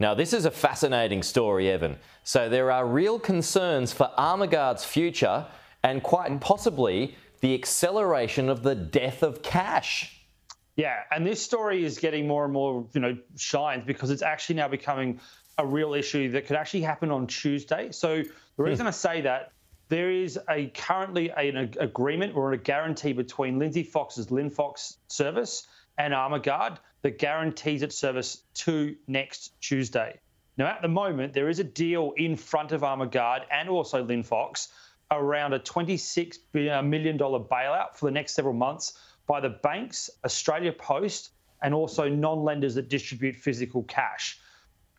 Now, this is a fascinating story, Evan. So, there are real concerns for Armaguard's future and quite possibly the acceleration of the death of cash. Yeah, and this story is getting more and more, you know, shines because it's actually now becoming a real issue that could actually happen on Tuesday. So the hmm. reason I say that there is a currently an agreement or a guarantee between Lindsay Fox's Linfox service and Armaguard that guarantees its service to next Tuesday. Now, at the moment, there is a deal in front of Armaguard and also Linfox around a $26 uh, million bailout for the next several months by the banks, Australia Post, and also non lenders that distribute physical cash.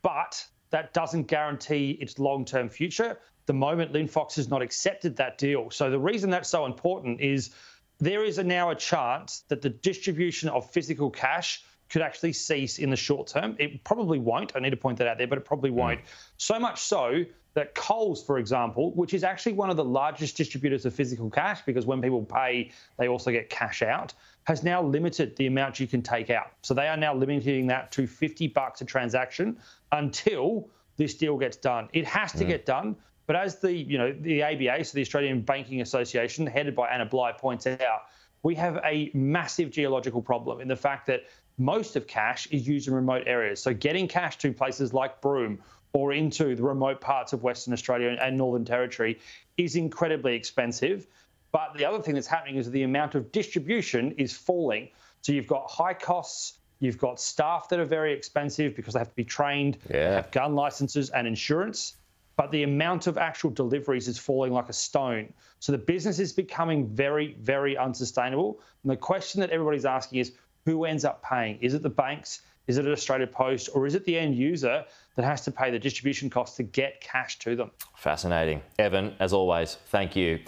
But that doesn't guarantee its long term future. The moment Linfox has not accepted that deal. So the reason that's so important is there is a now a chance that the distribution of physical cash could actually cease in the short term. It probably won't. I need to point that out there, but it probably hmm. won't. Mm. So much so that Coles, for example, which is actually one of the largest distributors of physical cash, because when people pay, they also get cash out, has now limited the amount you can take out. So they are now limiting that to 50 bucks a transaction until this deal gets done. It has to mm. get done. But as the you know the ABA, so the Australian Banking Association, headed by Anna Bligh, points out, we have a massive geological problem in the fact that most of cash is used in remote areas. So getting cash to places like Broome or into the remote parts of Western Australia and Northern Territory is incredibly expensive. But the other thing that's happening is the amount of distribution is falling. So you've got high costs, you've got staff that are very expensive because they have to be trained, yeah. have gun licenses and insurance. But the amount of actual deliveries is falling like a stone. So the business is becoming very, very unsustainable. And the question that everybody's asking is who ends up paying? Is it the banks? Is it Australia Post or is it the end user that has to pay the distribution costs to get cash to them? Fascinating. Evan, as always, thank you.